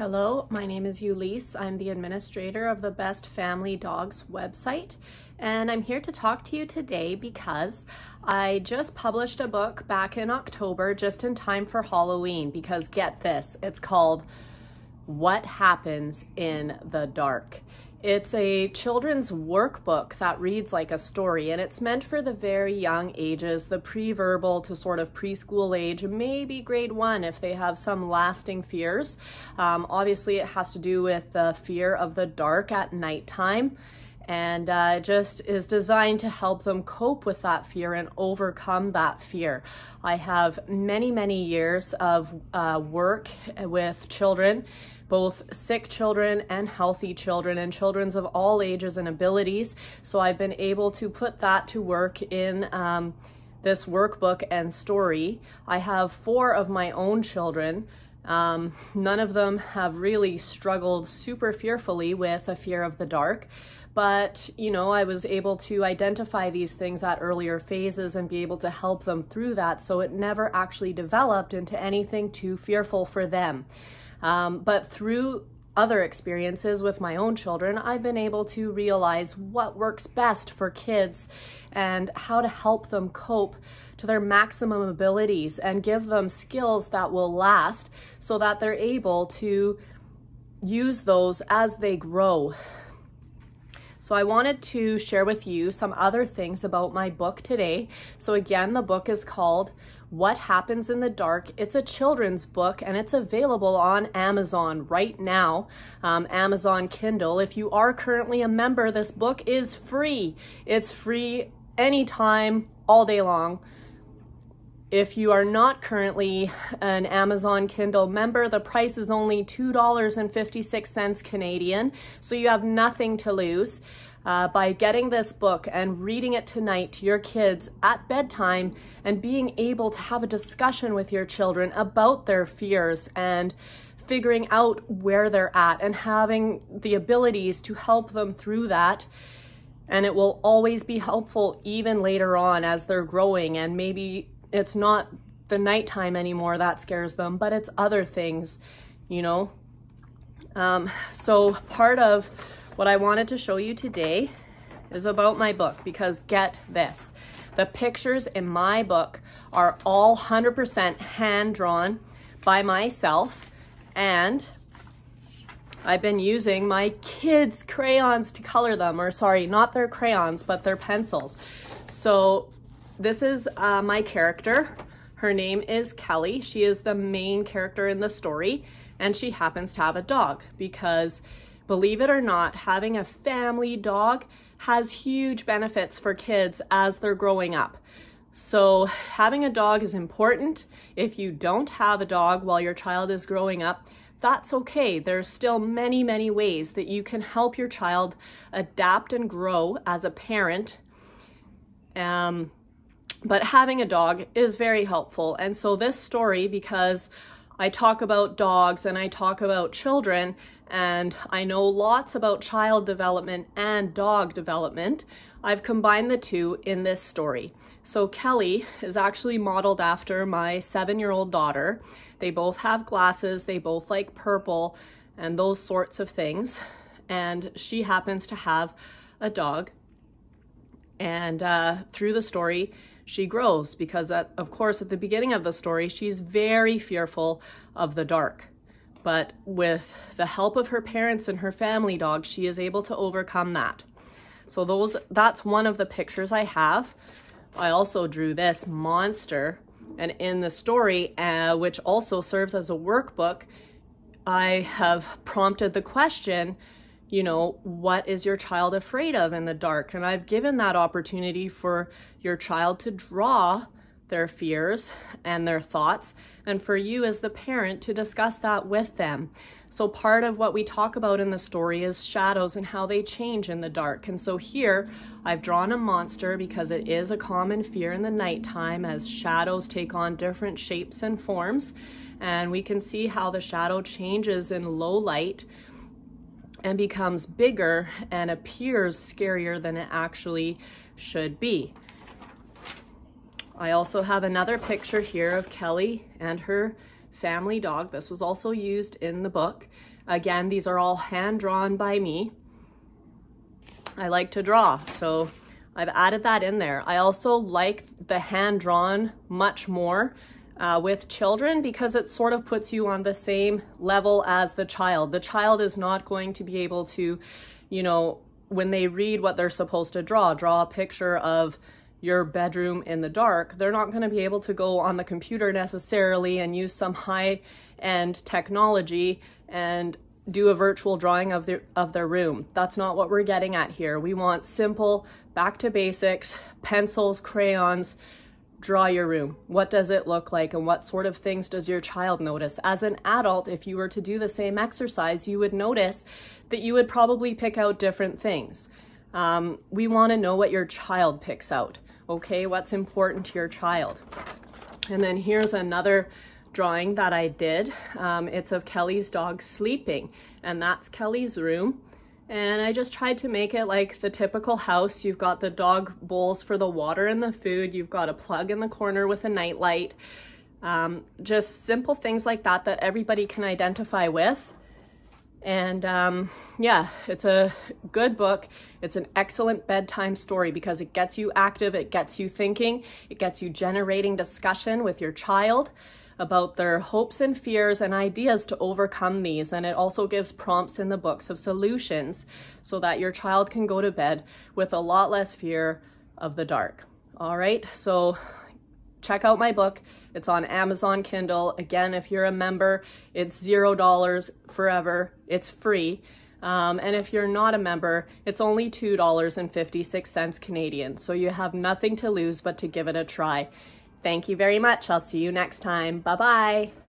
Hello, my name is Ulise. I'm the administrator of the Best Family Dogs website, and I'm here to talk to you today because I just published a book back in October just in time for Halloween because get this, it's called What Happens in the Dark. It's a children's workbook that reads like a story, and it's meant for the very young ages, the pre-verbal to sort of preschool age, maybe grade one if they have some lasting fears. Um, obviously, it has to do with the fear of the dark at nighttime and uh, just is designed to help them cope with that fear and overcome that fear. I have many, many years of uh, work with children, both sick children and healthy children, and children's of all ages and abilities. So I've been able to put that to work in. Um, this workbook and story. I have four of my own children um, none of them have really struggled super fearfully with a fear of the dark. But, you know, I was able to identify these things at earlier phases and be able to help them through that so it never actually developed into anything too fearful for them. Um, but through other experiences with my own children, I've been able to realize what works best for kids and how to help them cope to their maximum abilities and give them skills that will last so that they're able to use those as they grow. So I wanted to share with you some other things about my book today. So again, the book is called What Happens in the Dark. It's a children's book and it's available on Amazon right now, um, Amazon Kindle. If you are currently a member, this book is free. It's free anytime, all day long. If you are not currently an Amazon Kindle member, the price is only $2.56 Canadian, so you have nothing to lose. Uh, by getting this book and reading it tonight to your kids at bedtime and being able to have a discussion with your children about their fears and figuring out where they're at and having the abilities to help them through that. And it will always be helpful even later on as they're growing and maybe it's not the nighttime anymore that scares them, but it's other things, you know? Um, so part of what I wanted to show you today is about my book because get this. The pictures in my book are all 100% hand drawn by myself and I've been using my kids' crayons to color them, or sorry, not their crayons, but their pencils. So this is uh, my character. Her name is Kelly. She is the main character in the story, and she happens to have a dog because, believe it or not, having a family dog has huge benefits for kids as they're growing up. So, having a dog is important. If you don't have a dog while your child is growing up, that's okay. There's still many, many ways that you can help your child adapt and grow as a parent. Um, but having a dog is very helpful. And so this story, because I talk about dogs and I talk about children, and I know lots about child development and dog development, I've combined the two in this story. So Kelly is actually modeled after my seven-year-old daughter. They both have glasses, they both like purple and those sorts of things. And she happens to have a dog. And uh, through the story, she grows because, at, of course, at the beginning of the story, she's very fearful of the dark. But with the help of her parents and her family dog, she is able to overcome that. So those that's one of the pictures I have. I also drew this monster. And in the story, uh, which also serves as a workbook, I have prompted the question, you know, what is your child afraid of in the dark? And I've given that opportunity for your child to draw their fears and their thoughts, and for you as the parent to discuss that with them. So, part of what we talk about in the story is shadows and how they change in the dark. And so, here I've drawn a monster because it is a common fear in the nighttime as shadows take on different shapes and forms. And we can see how the shadow changes in low light and becomes bigger and appears scarier than it actually should be. I also have another picture here of Kelly and her family dog. This was also used in the book. Again, these are all hand drawn by me. I like to draw, so I've added that in there. I also like the hand drawn much more uh, with children because it sort of puts you on the same level as the child. The child is not going to be able to, you know, when they read what they're supposed to draw, draw a picture of your bedroom in the dark, they're not going to be able to go on the computer necessarily and use some high end technology and do a virtual drawing of their of their room. That's not what we're getting at here. We want simple, back to basics, pencils, crayons, draw your room. What does it look like and what sort of things does your child notice? As an adult, if you were to do the same exercise, you would notice that you would probably pick out different things. Um, we want to know what your child picks out, okay? What's important to your child. And then here's another drawing that I did. Um, it's of Kelly's dog sleeping, and that's Kelly's room. And I just tried to make it like the typical house. You've got the dog bowls for the water and the food. You've got a plug in the corner with a nightlight. Um, just simple things like that that everybody can identify with. And um, yeah, it's a good book. It's an excellent bedtime story because it gets you active, it gets you thinking, it gets you generating discussion with your child about their hopes and fears and ideas to overcome these. And it also gives prompts in the books of solutions so that your child can go to bed with a lot less fear of the dark. All right, so check out my book. It's on Amazon Kindle. Again, if you're a member, it's zero dollars forever. It's free. Um, and if you're not a member, it's only $2.56 Canadian. So you have nothing to lose but to give it a try. Thank you very much. I'll see you next time. Bye bye.